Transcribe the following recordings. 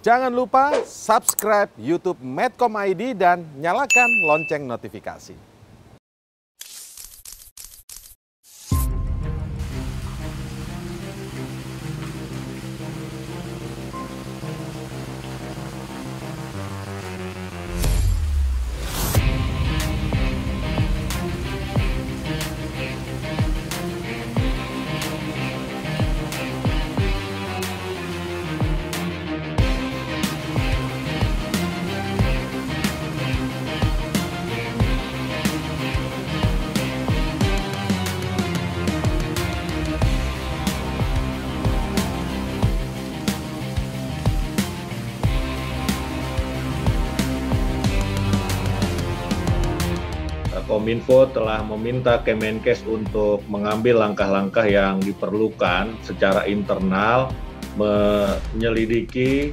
Jangan lupa subscribe YouTube Medcom ID dan nyalakan lonceng notifikasi. Kominfo telah meminta Kemenkes untuk mengambil langkah-langkah yang diperlukan secara internal menyelidiki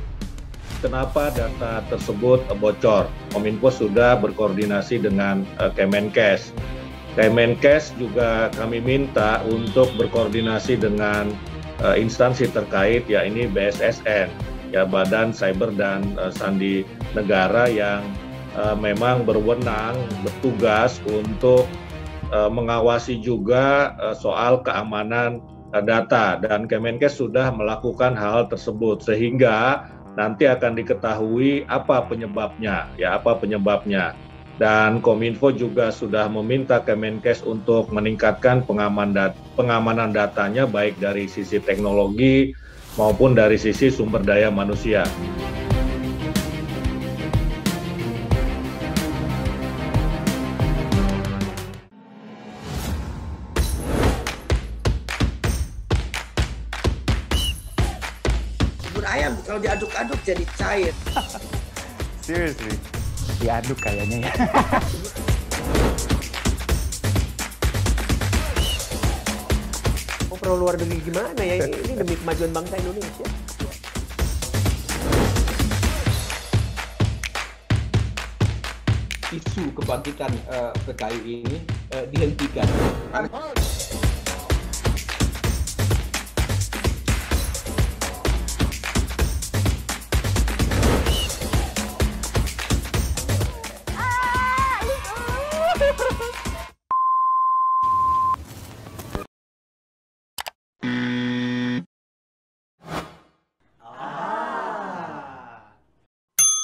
kenapa data tersebut bocor. Kominfo sudah berkoordinasi dengan uh, Kemenkes. Kemenkes juga kami minta untuk berkoordinasi dengan uh, instansi terkait ya ini BSSN ya Badan Cyber dan uh, Sandi Negara yang uh, memang berwenang bertugas untuk uh, mengawasi juga uh, soal keamanan uh, data dan Kemenkes sudah melakukan hal tersebut sehingga nanti akan diketahui apa penyebabnya ya apa penyebabnya dan Kominfo juga sudah meminta Kemenkes untuk meningkatkan pengaman dat pengamanan datanya baik dari sisi teknologi maupun dari sisi sumber daya manusia. Ayam kalau diaduk-aduk jadi cair. Seriously, diaduk kayaknya ya. oh, perlu luar negeri gimana ya? Ini demi kemajuan bangsa Indonesia. Isu kebangkitan uh, PKI ini uh, dihentikan.